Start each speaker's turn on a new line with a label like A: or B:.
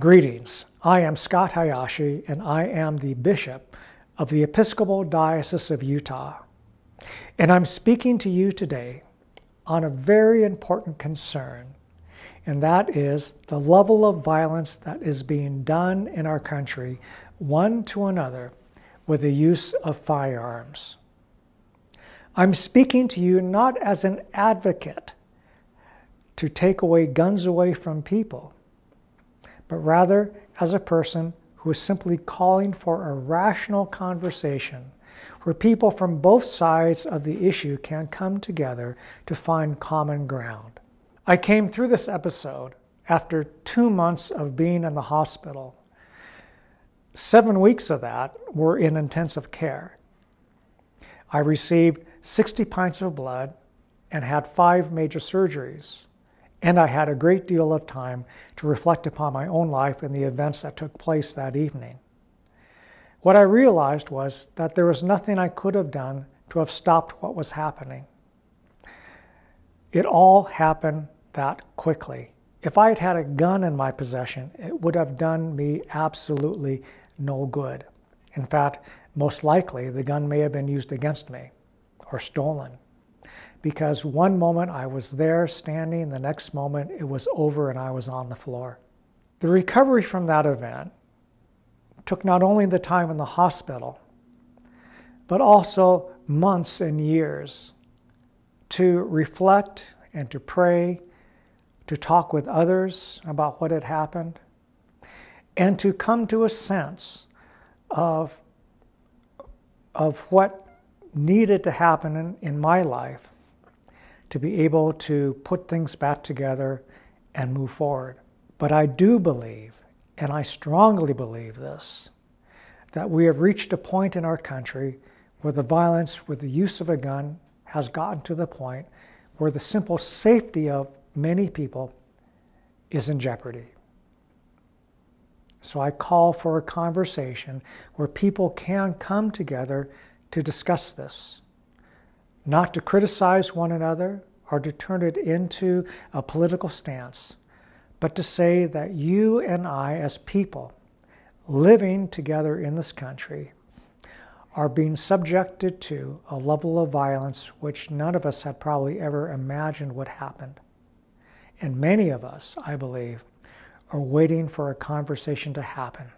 A: Greetings. I am Scott Hayashi, and I am the Bishop of the Episcopal Diocese of Utah. And I'm speaking to you today on a very important concern, and that is the level of violence that is being done in our country, one to another, with the use of firearms. I'm speaking to you not as an advocate to take away guns away from people but rather as a person who is simply calling for a rational conversation where people from both sides of the issue can come together to find common ground. I came through this episode after two months of being in the hospital. Seven weeks of that were in intensive care. I received 60 pints of blood and had five major surgeries and I had a great deal of time to reflect upon my own life and the events that took place that evening. What I realized was that there was nothing I could have done to have stopped what was happening. It all happened that quickly. If I had had a gun in my possession, it would have done me absolutely no good. In fact, most likely the gun may have been used against me or stolen because one moment I was there standing, the next moment it was over and I was on the floor. The recovery from that event took not only the time in the hospital, but also months and years to reflect and to pray, to talk with others about what had happened, and to come to a sense of, of what needed to happen in, in my life to be able to put things back together and move forward. But I do believe, and I strongly believe this, that we have reached a point in our country where the violence with the use of a gun has gotten to the point where the simple safety of many people is in jeopardy. So I call for a conversation where people can come together to discuss this not to criticize one another or to turn it into a political stance, but to say that you and I, as people living together in this country, are being subjected to a level of violence which none of us had probably ever imagined would happen. And many of us, I believe, are waiting for a conversation to happen